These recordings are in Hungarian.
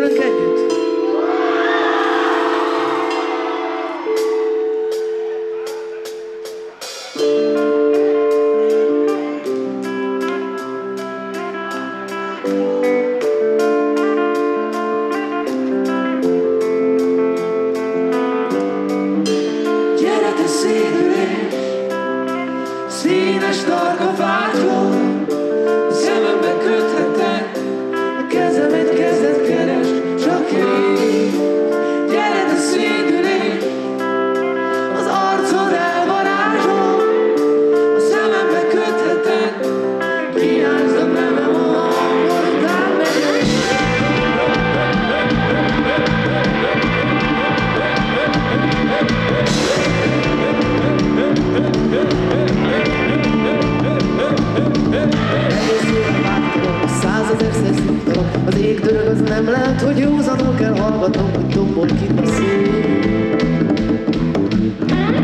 durante años. Nem lát, hogy józanul kell hallgatnom, hogy tombol ki a szín.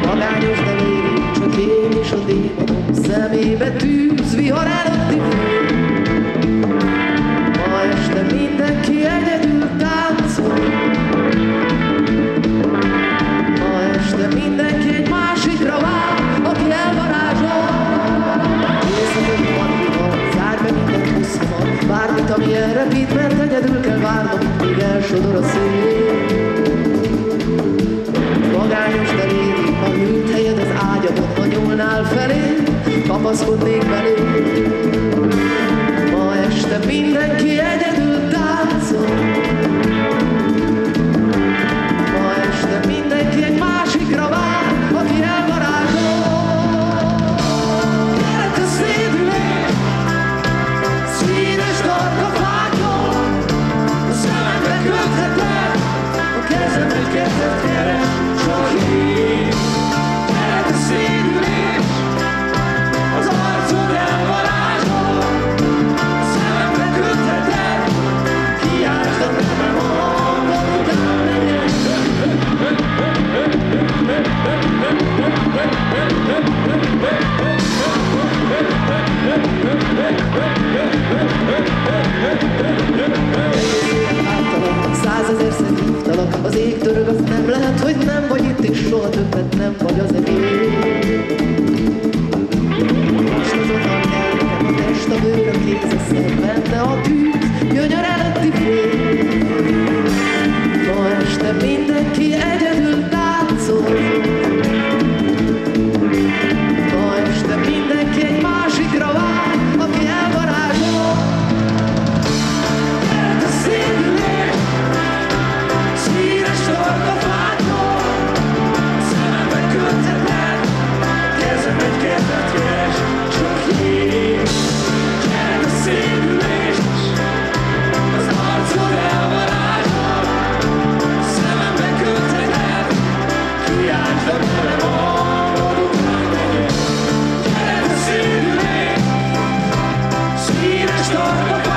Magányos, de lérünk, csak én és a démonom Szemébe tűz, viharálom repít, mert egyedül kell várnom, míg elsodor a szél. Magányos nem éri, a műthelyed az ágyamon, ha nyúlnál felé, kapaszkodnék belőle. többet nem vagy az enyém. most az otthon elvetem a test, a bőr, a kéz, a szem, benne a tűz, gyönyör előtti fény. Ma este mindenki egyedül, start the